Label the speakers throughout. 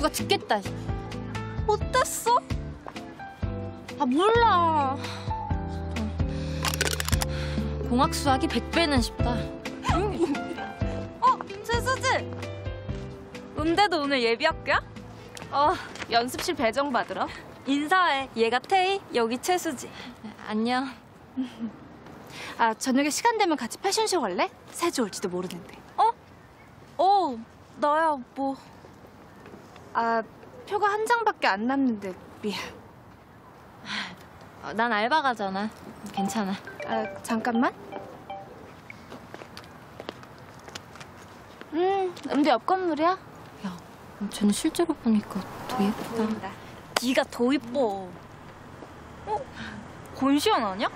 Speaker 1: 누가 듣겠다. 어땠어? 아 몰라. 공학 수학이 100배는 쉽다.
Speaker 2: 어, 최수지. 음대도 오늘 예비학교야? 어, 연습실 배정 받으러. 인사해. 얘가 태희, 여기 최수지.
Speaker 1: 안녕.
Speaker 2: 아, 저녁에 시간 되면 같이 패션쇼 갈래? 세주 올지도 모르는데. 어? 어, 나야 뭐. 아, 표가 한 장밖에 안 남는데 미안.
Speaker 1: 어, 난 알바 가잖아. 괜찮아.
Speaker 2: 아, 잠깐만. 음, 음대 옆 건물이야?
Speaker 1: 야, 쟤는 실제로 보니까 더 예쁘다.
Speaker 2: 보인다. 네가 더 이뻐. 어? 권시연 아니야?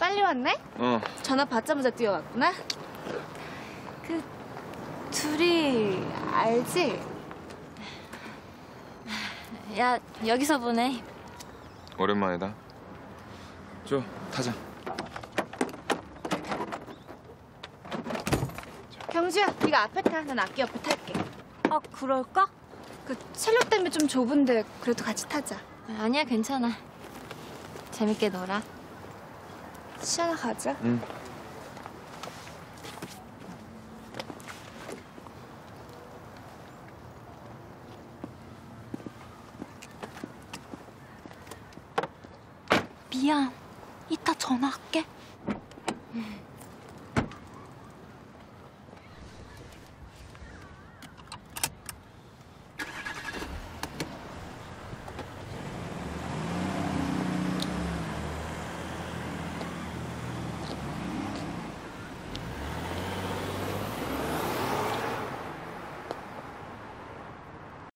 Speaker 2: 빨리 왔네?
Speaker 3: 어.
Speaker 2: 전화 받자마자 뛰어왔구나. 그 둘이 알지?
Speaker 1: 야, 여기서 보내.
Speaker 3: 오랜만이다. 줘, 타자.
Speaker 2: 경주야, 네가 앞에 타. 난 앞뒤 옆에 탈게. 아, 그럴까? 그 첼로 때문에 좀 좁은데 그래도 같이 타자.
Speaker 1: 아니야, 괜찮아. 재밌게 놀아.
Speaker 2: 시원하 가자.
Speaker 3: 응.
Speaker 1: 미안. 이따 전화할게.